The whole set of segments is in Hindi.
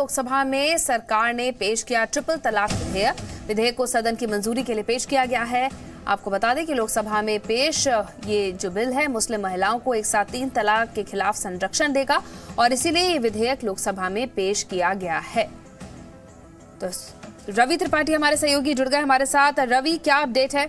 लोकसभा में सरकार ने पेश किया ट्रिपल तलाक विधेयक। विधेयक को सदन की मंजूरी के लिए पेश किया गया है। आपको बता दें कि लोकसभा में पेश ये जो बिल है, मुस्लिम महिलाओं को एक साथ तीन तलाक के खिलाफ संरक्षण देगा और इसीलिए ये विधेयक लोकसभा में पेश किया गया है। तो रवि त्रिपाठी हमारे सहयोगी जुड़ गए हमारे साथ। रवि, क्या अपडेट है?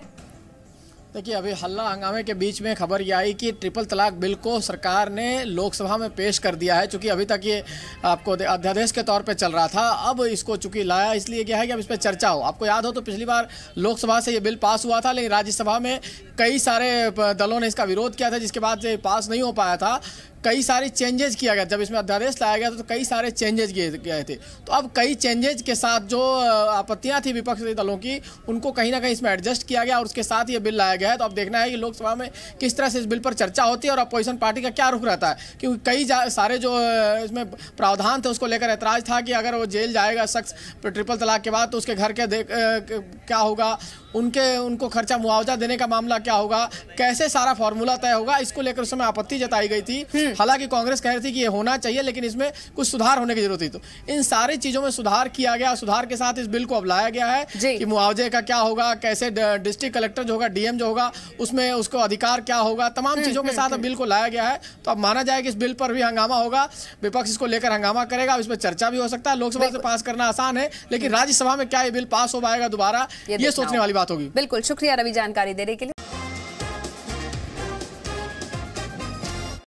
देखिए, अभी हल्ला हंगामे के बीच में खबर यह आई कि ट्रिपल तलाक बिल को सरकार ने लोकसभा में पेश कर दिया है, चूँकि अभी तक ये आपको अध्यादेश के तौर पे चल रहा था, अब इसको चूँकि लाया, इसलिए क्या है कि अब इस पर चर्चा हो। आपको याद हो तो पिछली बार लोकसभा से ये बिल पास हुआ था, लेकिन राज्यसभा में कई सारे दलों ने इसका विरोध किया था, जिसके बाद ये पास नहीं हो पाया था। कई सारे चेंजेस किया गया। जब इसमें अध्यादेश लाया गया तो कई सारे चेंजेस किए गए थे। तो अब कई चेंजेस के साथ जो आपत्तियाँ थी विपक्षी दलों की, उनको कहीं ना कहीं इसमें एडजस्ट किया गया और उसके साथ ये बिल लाया गया है। तो अब देखना है कि लोकसभा में किस तरह से इस बिल पर चर्चा होती है और अपोजिशन पार्टी का क्या रुख रहता है। क्योंकि कई सारे जो इसमें प्रावधान थे, उसको लेकर ऐतराज था कि अगर वो जेल जाएगा शख्स ट्रिपल तलाक के बाद तो उसके घर के क्या होगा? उनके, उनको खर्चा मुआवजा देने का मामला क्या होगा? कैसे सारा फॉर्मूला तय होगा? इसको लेकर उस समय आपत्ति जताई गई थी। हम्म। हालाँकि कांग्रेस कह रही थी कि ये होना चाहिए लेकिन इसमें कुछ सुधार होने की ज़रूरत थी। तो इन सारी चीज़ों में सुधार किया गया सुधार के साथ इस बिल को अब लाया गया है कि मुआवजे का क्या होगा कैसे डिस्ट्रिक्ट कलेक्टर जो होगा डीएम जो होगा उसमें उसको अधिकार क्या होगा तमाम हम्म, चीज़ों के हम्म, साथ अब बिल को लाया गया है। तो अब माना जाए कि इस बिल पर भी हंगामा होगा विपक्ष इसको लेकर हंगामा करेगा इस पर चर्चा भी हो सकता है लोकसभा से पास करना आसान है लेकिन राज्यसभा में क्या ये बिल पास हो पाएगा दोबारा ये सोचने वाली बात होगी। बिल्कुल शुक्रिया रवि जानकारी देने के लिए।